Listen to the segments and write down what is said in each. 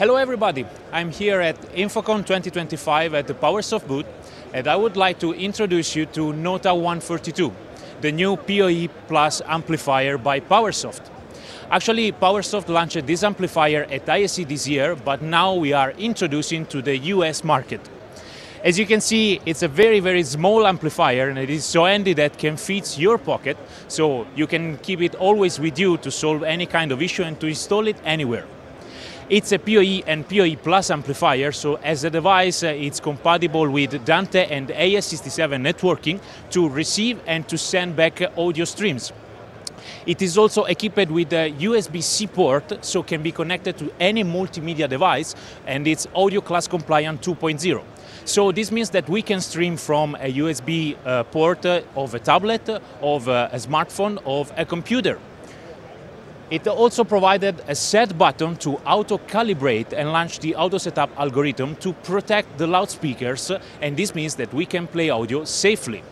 Hello everybody, I'm here at InfoComm 2025 at the PowerSoft booth and I would like to introduce you to Nota 142, the new PoE Plus amplifier by PowerSoft. Actually, PowerSoft launched this amplifier at ISE this year, but now we are introducing to the US market. As you can see, it's a very, very small amplifier and it is so handy that can fit your pocket, so you can keep it always with you to solve any kind of issue and to install it anywhere. It's a PoE and PoE Plus amplifier, so as a device, uh, it's compatible with Dante and AES67 networking to receive and to send back audio streams. It is also equipped with a USB-C port, so can be connected to any multimedia device, and it's audio class compliant 2.0. So this means that we can stream from a USB uh, port uh, of a tablet, of a smartphone, of a computer. It also provided a set button to auto-calibrate and launch the auto setup algorithm to protect the loudspeakers, and this means that we can play audio safely.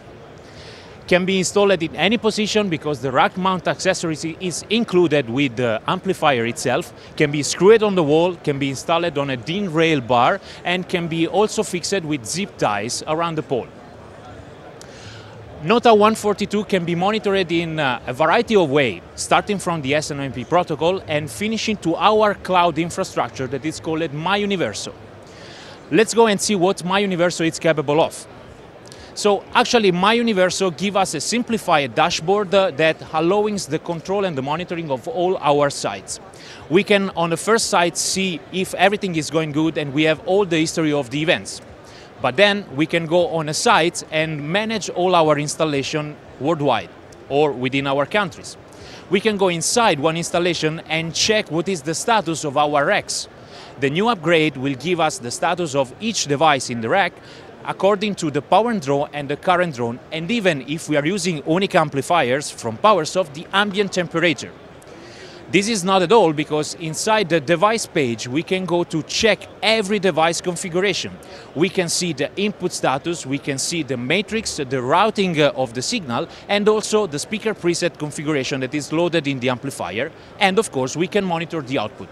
Can be installed in any position because the rack mount accessories is included with the amplifier itself, can be screwed on the wall, can be installed on a DIN rail bar, and can be also fixed with zip ties around the pole. Nota 142 can be monitored in uh, a variety of ways, starting from the SNMP protocol and finishing to our cloud infrastructure that is called MyUniverso. Let's go and see what MyUniverso is capable of. So actually MyUniverso gives us a simplified dashboard uh, that allows the control and the monitoring of all our sites. We can on the first site see if everything is going good and we have all the history of the events. But then we can go on a site and manage all our installation worldwide or within our countries. We can go inside one installation and check what is the status of our racks. The new upgrade will give us the status of each device in the rack according to the power draw and the current drawn, and even if we are using Unica amplifiers from PowerSoft, the ambient temperature. This is not at all because inside the device page we can go to check every device configuration. We can see the input status, we can see the matrix, the routing uh, of the signal and also the speaker preset configuration that is loaded in the amplifier and of course we can monitor the output.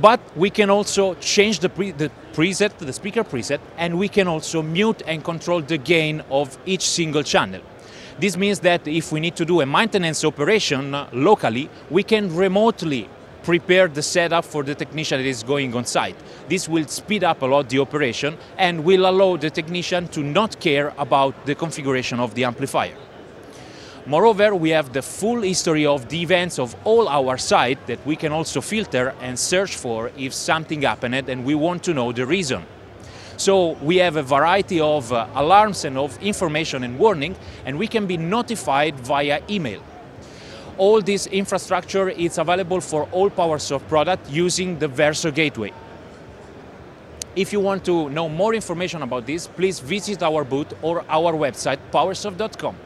But we can also change the, pre the preset, the speaker preset, and we can also mute and control the gain of each single channel. This means that if we need to do a maintenance operation uh, locally, we can remotely prepare the setup for the technician that is going on site. This will speed up a lot the operation and will allow the technician to not care about the configuration of the amplifier. Moreover, we have the full history of the events of all our site that we can also filter and search for if something happened and we want to know the reason. So we have a variety of uh, alarms and of information and warning, and we can be notified via email. All this infrastructure is available for all PowerSoft products using the Verso Gateway. If you want to know more information about this, please visit our booth or our website, powersoft.com.